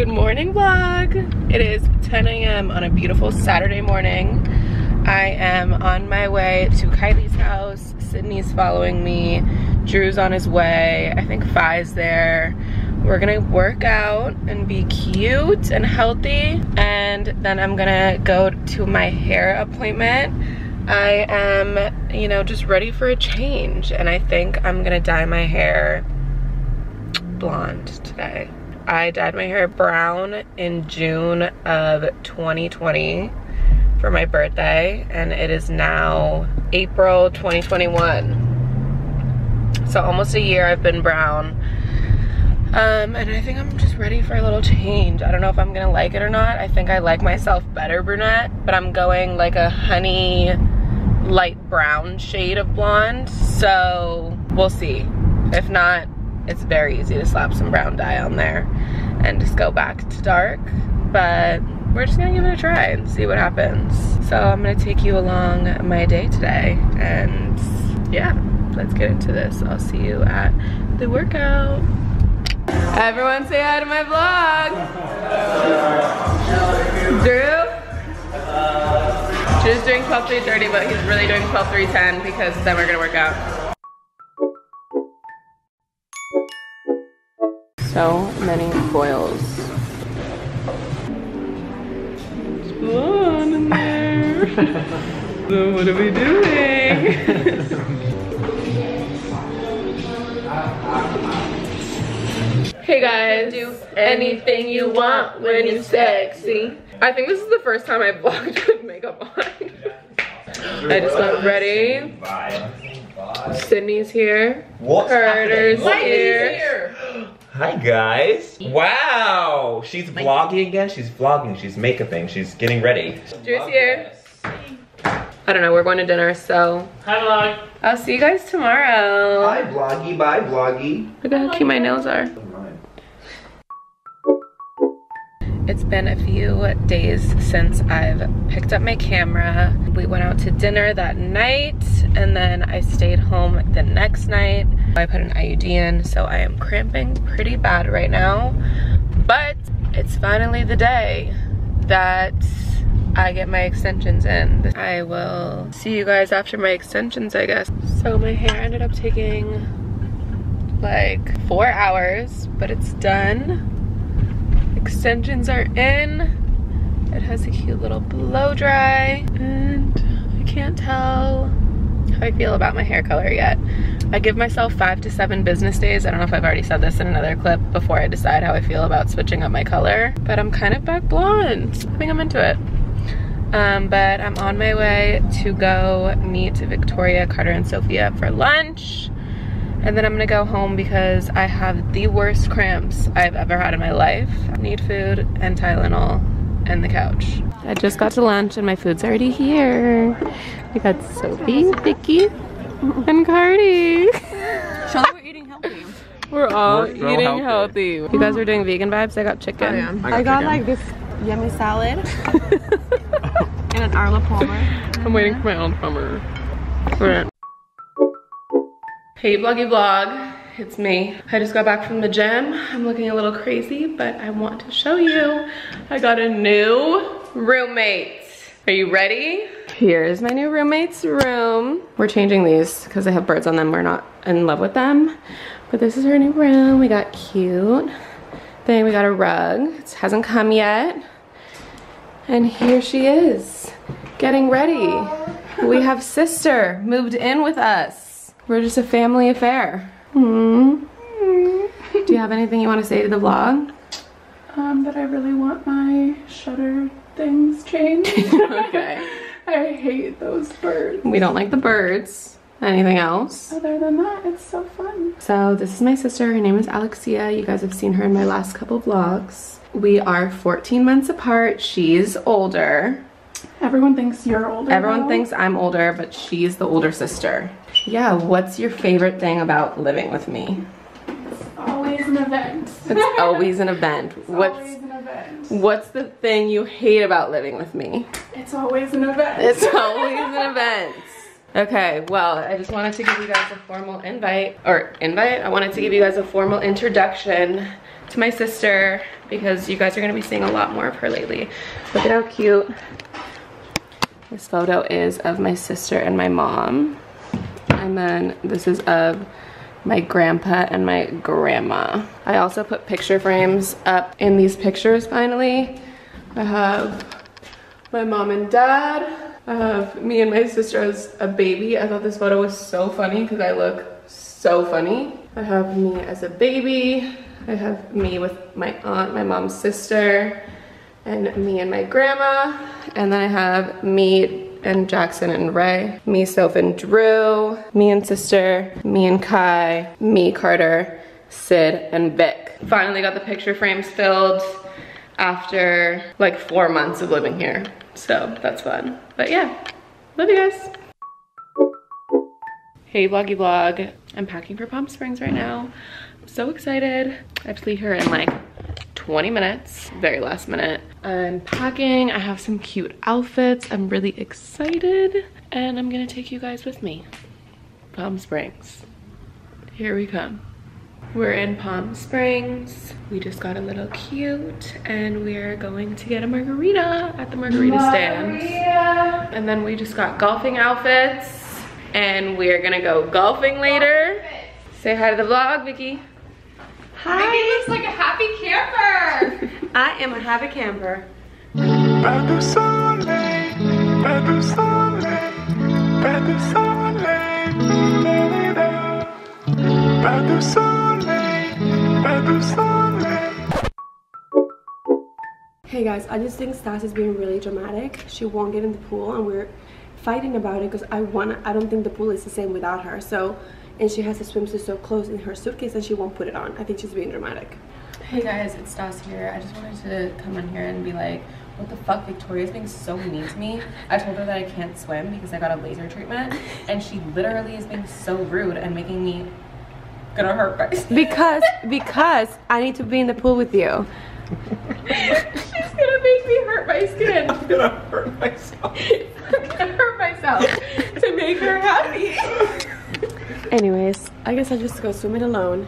Good morning vlog. It is 10 a.m. on a beautiful Saturday morning. I am on my way to Kylie's house. Sydney's following me. Drew's on his way. I think Fai's there. We're gonna work out and be cute and healthy. And then I'm gonna go to my hair appointment. I am, you know, just ready for a change. And I think I'm gonna dye my hair blonde today. I dyed my hair brown in June of 2020 for my birthday and it is now April 2021. So almost a year I've been brown. Um, and I think I'm just ready for a little change. I don't know if I'm gonna like it or not. I think I like myself better brunette, but I'm going like a honey light brown shade of blonde. So we'll see. If not, it's very easy to slap some brown dye on there and just go back to dark. But we're just gonna give it a try and see what happens. So I'm gonna take you along my day today and yeah, let's get into this. I'll see you at the workout. Everyone say hi to my vlog. Drew? Drew's doing 12 30, but he's really doing 12 10 because then we're gonna work out. So many foils. It's blonde in there. so what are we doing? Hey guys, do anything you want when you're sexy. I think this is the first time I vlogged with makeup on. I just got ready. Sydney's here. What's Carter's happening? here. Hi guys. Wow. She's vlogging again. She's vlogging. She's makeuping. She's getting ready. Drew's here. I don't know, we're going to dinner, so. Hi vlog. I'll see you guys tomorrow. Bye vloggy. Bye vloggy. Look at how cute my nails are. It's been a few days since I've picked up my camera. We went out to dinner that night and then I stayed home the next night. I put an IUD in, so I am cramping pretty bad right now. But it's finally the day that I get my extensions in. I will see you guys after my extensions, I guess. So my hair ended up taking like four hours, but it's done. Extensions are in. It has a cute little blow dry and I can't tell how I feel about my hair color yet. I give myself five to seven business days. I don't know if I've already said this in another clip before I decide how I feel about switching up my color, but I'm kind of back blonde. I think I'm into it. Um, but I'm on my way to go meet Victoria, Carter, and Sophia for lunch. And then I'm gonna go home because I have the worst cramps I've ever had in my life. I need food and Tylenol and the couch. I just got to lunch and my food's already here. We got Sophie, Vicky, and Cardi. Show we're eating healthy. We're all We're so eating healthy. healthy. You guys are doing vegan vibes? I got chicken. Oh, I got like this yummy salad and an Arnold Palmer. I'm waiting for my own plumber. Alright. Hey vloggy vlog, it's me. I just got back from the gym. I'm looking a little crazy, but I want to show you. I got a new roommate. Are you ready? Here's my new roommate's room. We're changing these because they have birds on them. We're not in love with them. But this is her new room. We got cute. Then we got a rug. It hasn't come yet. And here she is, getting ready. We have sister moved in with us. We're just a family affair. Hmm. Do you have anything you want to say to the vlog? Um, that I really want my shutter things changed. okay. I hate those birds. We don't like the birds. Anything else? Other than that, it's so fun. So this is my sister. Her name is Alexia. You guys have seen her in my last couple vlogs. We are 14 months apart. She's older. Everyone thinks you're older. Everyone thinks I'm older, but she's the older sister. Yeah, what's your favorite thing about living with me? Event. It's always an event. What's always an event. what's the thing you hate about living with me? It's always an event. It's always an event. Okay, well, I just wanted to give you guys a formal invite, or invite? I wanted to give you guys a formal introduction to my sister, because you guys are gonna be seeing a lot more of her lately. Look at how cute this photo is of my sister and my mom. And then this is of my grandpa and my grandma. I also put picture frames up in these pictures finally. I have my mom and dad. I have me and my sister as a baby. I thought this photo was so funny because I look so funny. I have me as a baby. I have me with my aunt, my mom's sister, and me and my grandma. And then I have me and Jackson and Ray, me, Soph and Drew, me and sister, me and Kai, me, Carter, Sid, and Vic. Finally got the picture frames filled after like four months of living here. So that's fun. But yeah, love you guys. Hey vloggy vlog. I'm packing for Palm Springs right now. I'm so excited. I have to leave here in like 20 minutes, very last minute. I'm packing, I have some cute outfits. I'm really excited and I'm gonna take you guys with me. Palm Springs, here we come. We're in Palm Springs. We just got a little cute and we're going to get a margarita at the margarita, margarita. stand. And then we just got golfing outfits and we're gonna go golfing later. Say hi to the vlog, Vicky. Hi. Vicky looks like a happy camper. I am a happy camper. Hey guys, I just think Stas is being really dramatic. She won't get in the pool and we're fighting about it because I want I don't think the pool is the same without her. So and she has the swimsuit so close in her suitcase and she won't put it on. I think she's being dramatic. Hey guys, it's Stas here. I just wanted to come in here and be like, what the fuck, Victoria's being so mean to me. I told her that I can't swim because I got a laser treatment and she literally is being so rude and making me gonna hurt myself. Because, because I need to be in the pool with you. She's gonna make me hurt my skin. I'm gonna hurt myself. I'm gonna hurt myself to make her happy. Anyways, I guess I'll just go swimming alone.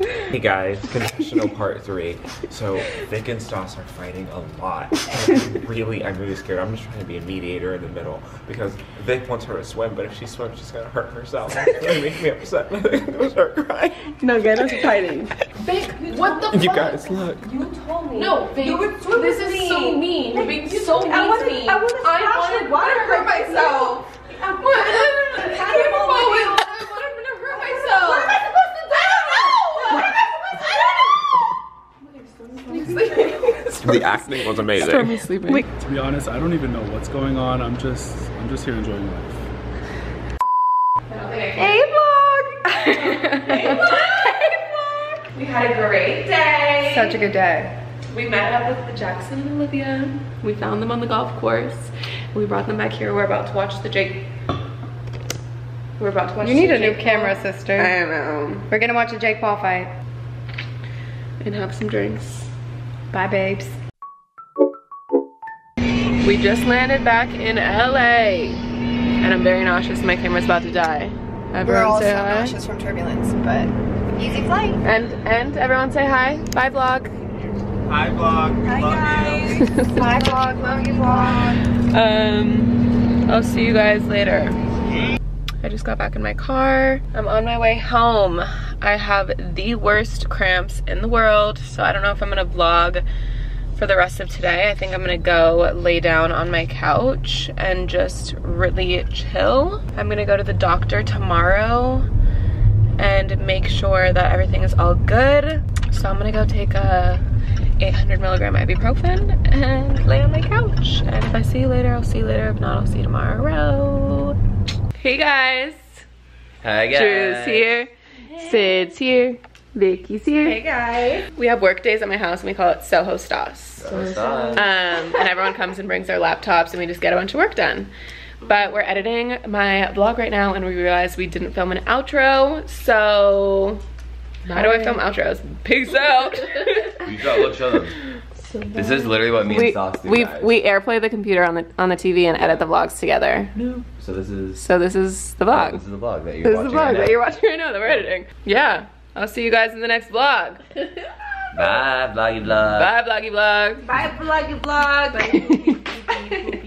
Hey guys, confessional part three. So Vic and Stas are fighting a lot. I'm really, I'm really scared. I'm just trying to be a mediator in the middle because Vic wants her to swim, but if she swims, she's gonna hurt herself. It's gonna make me upset. I'm gonna start crying. No, get us fighting. Vic, what the You fuck? guys, look. You told me. No, Vic, you would swim this is me. so mean. You're being so mean I wanted- to me. I wanted to splash wanted with water to hurt like myself. I'm What? I Had can't a moment. moment. I wanted to hurt myself. What am I supposed to do? I don't know. The acting was amazing. sleeping. Wait. To be honest, I don't even know what's going on. I'm just, I'm just here enjoying life. Hey vlog. hey vlog. We had a great day. Such a good day. We met up with Jackson and Olivia. We found them on the golf course. We brought them back here. We're about to watch the Jake. We're about to watch. You need the a new camera, Paul sister. I know. We're gonna watch a Jake Paul fight. And have some drinks. Bye, babes. We just landed back in LA. And I'm very nauseous. My camera's about to die. Everyone We're all so hi. nauseous from turbulence, but easy flight. And and everyone say hi. Bye vlog. Hi vlog. Hi, Love guys. Bye, vlog. Love you, vlog. Um, I'll see you guys later. I just got back in my car. I'm on my way home. I have the worst cramps in the world, so I don't know if I'm gonna vlog for the rest of today. I think I'm gonna go lay down on my couch and just really chill. I'm gonna go to the doctor tomorrow and make sure that everything is all good. So I'm gonna go take a 800 milligram ibuprofen and lay on my couch. And if I see you later, I'll see you later. If not, I'll see you tomorrow. Hey guys. Hi guys. Drew's here. Sid's here. Vicky's here. Hey, guys. We have work days at my house and we call it Soho Stas. What's Um, and everyone comes and brings their laptops and we just get a bunch of work done. But we're editing my vlog right now and we realized we didn't film an outro, so how do I film outros? Peace out. You got look, show them. This is literally what me and we Sauce do, we guys. we airplay the computer on the on the TV and edit the vlogs together. So this is So this is the vlog. this is the vlog that you're This is the watching vlog right that you're watching right now that we're editing. Yeah. I'll see you guys in the next vlog. Bye, vloggy vlog. Bye, vloggy vlog. Bye, vloggy vlog.